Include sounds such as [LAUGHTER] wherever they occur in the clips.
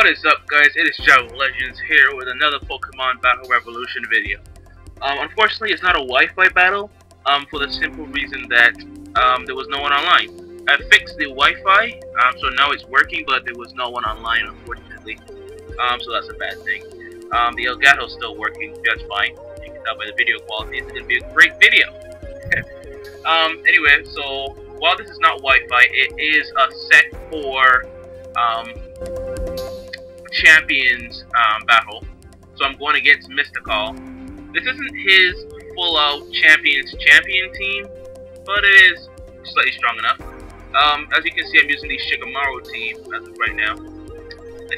What is up guys, it is JAB of Legends here with another Pokemon Battle Revolution video. Um, unfortunately it's not a Wi-Fi battle, um, for the simple reason that um, there was no one online. I fixed the Wi-Fi, um, so now it's working, but there was no one online unfortunately. Um, so that's a bad thing. Um, the Elgato's still working just fine. You can tell by the video quality, it's going to be a great video. [LAUGHS] anyway, so while this is not Wi-Fi, it is a set for um, champions um, battle. So I'm going against Mystical. This isn't his full-out champions champion team, but it is slightly strong enough. Um, as you can see, I'm using the Shikamaru team as of right now.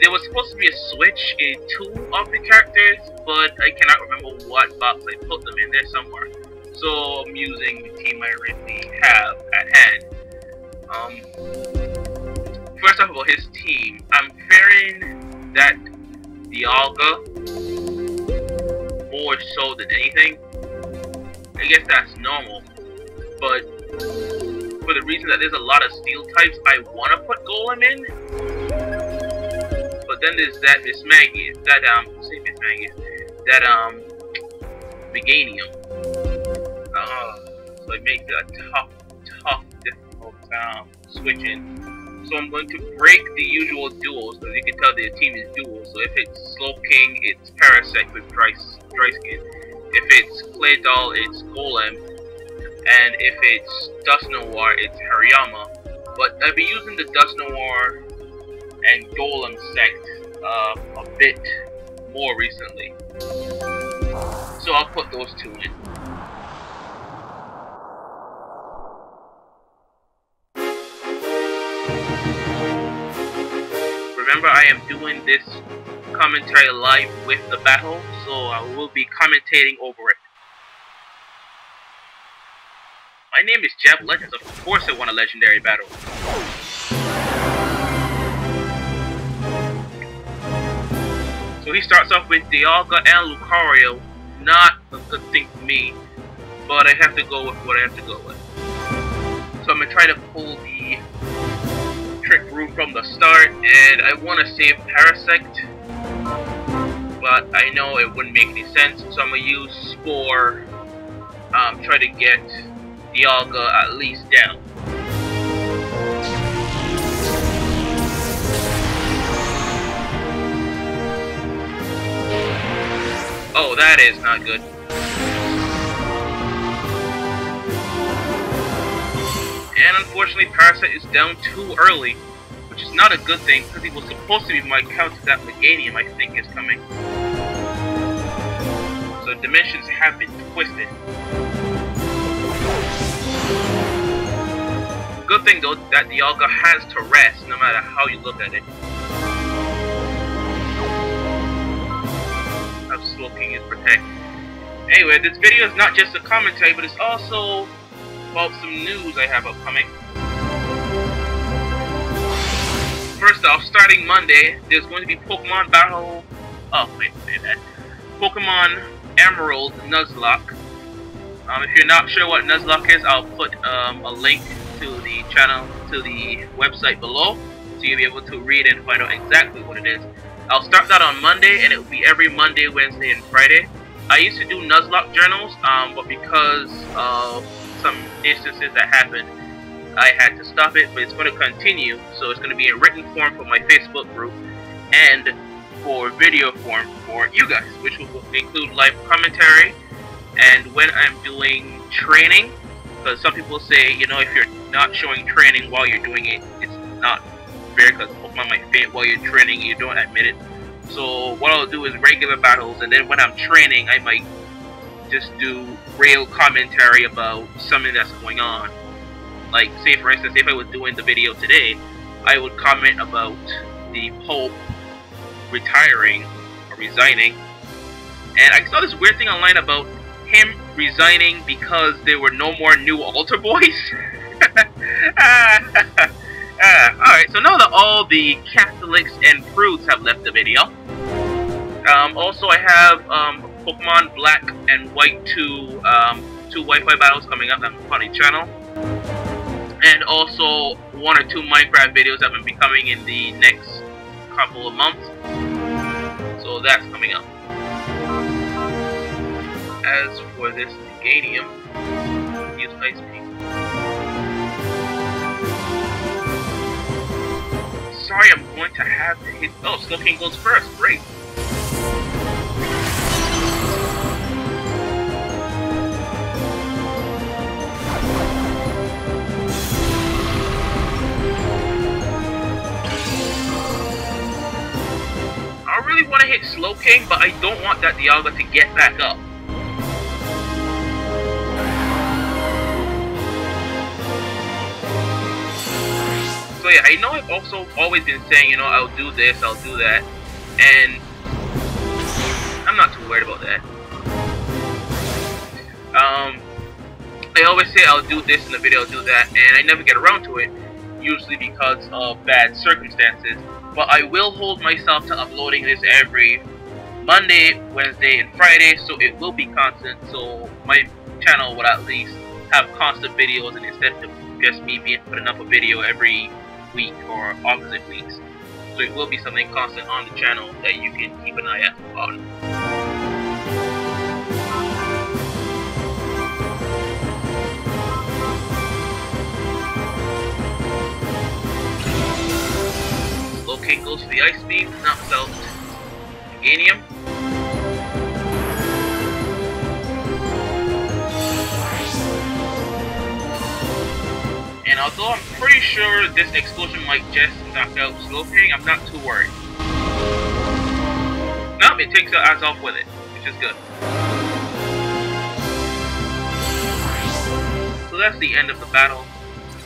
There was supposed to be a switch in two of the characters, but I cannot remember what box I put them in there somewhere. So I'm using the team I already have at hand. Um, first off about his team, I'm fearing that Dialga more so than anything. I guess that's normal, but for the reason that there's a lot of steel types I want to put Golem in, but then there's that Mismagius, that um, say Mismagius, that um, Meganium. Uh, so it makes it a tough, tough, difficult um, switching. So I'm going to break the usual duels, because you can tell the team is dual. So if it's Slowking, it's Parasect with Dry, Dry Skin. If it's Claydol, it's Golem. And if it's Dusknoir, it's Hariyama. But I'll be using the Dusknoir and Golem sect uh, a bit more recently. So I'll put those two in. I am doing this commentary live with the battle, so I will be commentating over it. My name is JAB Legends, of course I want a legendary battle. So he starts off with Dialga and Lucario, not a good thing for me, but I have to go with what I have to go with. So I'm going to try to pull the route from the start, and I want to save Parasect, but I know it wouldn't make any sense, so I'm going to use Spore, um, try to get Dialga at least down. Oh, that is not good. And unfortunately, Parasect is down too early, which is not a good thing, because he was supposed to be my counter that Meganium, I think, is coming. So dimensions have been twisted. Good thing, though, that Dialga has to rest, no matter how you look at it. How Slowking is protected. Anyway, this video is not just a commentary, but it's also about some news I have upcoming. First off, starting Monday, there's going to be Pokemon Battle... Oh, wait, say that. Pokemon Emerald Nuzlocke. Um, if you're not sure what Nuzlocke is, I'll put um, a link to the channel, to the website below, so you'll be able to read and find out exactly what it is. I'll start that on Monday, and it will be every Monday, Wednesday, and Friday. I used to do Nuzlocke journals, um, but because of some instances that happened, I had to stop it, but it's going to continue. So it's going to be in written form for my Facebook group and for video form for you guys, which will include live commentary and when I'm doing training. Because some people say, you know, if you're not showing training while you're doing it, it's not fair because Pokemon might faint while you're training you don't admit it. So what I'll do is regular battles, and then when I'm training, I might just do real commentary about something that's going on. Like, say for instance, if I was doing the video today, I would comment about the Pope retiring or resigning. And I saw this weird thing online about him resigning because there were no more new altar boys. [LAUGHS] ah, Alright, so now that all the Catholics and prudes have left the video, um, also I have um, Pokemon Black and White 2, um, two Wi-Fi battles coming up on the funny channel. And also one or two Minecraft videos that will be coming in the next couple of months. So that's coming up. As for this Meganium, use Ice Beam. Sorry, I'm going to have to hit. Oh, Slowking goes first. Great. Want to hit Slowking, but I don't want that Dialga to get back up. So yeah, I know I've also always been saying, you know, I'll do this, I'll do that, and I'm not too worried about that. Um, I always say I'll do this in the video, I'll do that, and I never get around to it, usually because of bad circumstances but I will hold myself to uploading this every Monday, Wednesday, and Friday, so it will be constant, so my channel will at least have constant videos and instead of just me being putting up a video every week or opposite weeks. So it will be something constant on the channel that you can keep an eye out on. Okay, goes for the Ice Beam, knocks out Meganium. And although I'm pretty sure this explosion might just knock out Slowking, I'm not too worried. Nope, it takes our eyes off with it, which is good. So that's the end of the battle.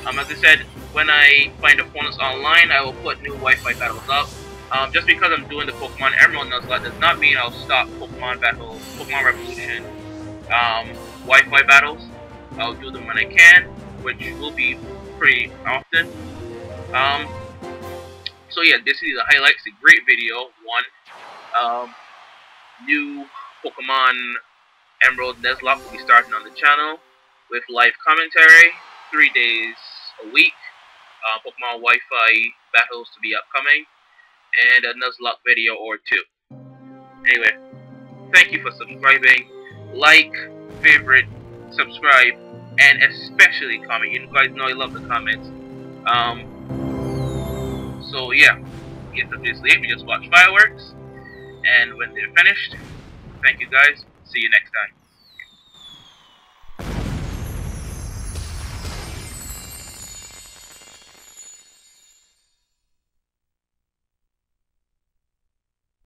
Um, as I said, when I find opponents online, I will put new Wi-Fi battles up. Um, just because I'm doing the Pokemon Emerald Nuzlocke does not mean I'll stop Pokemon battles, Pokemon Revolution um, Wi-Fi battles. I'll do them when I can, which will be pretty often. Um, so yeah, this is the highlights. A great video. One, um, new Pokemon Emerald Nuzlocke will be starting on the channel with live commentary, three days a week uh, Pokemon Wi-Fi battles to be upcoming, and a Nuzlocke video or two. Anyway, thank you for subscribing, like, favorite, subscribe, and especially comment. You guys know I love the comments. Um, so yeah, get to late. We just watch fireworks, and when they're finished, thank you guys. See you next time.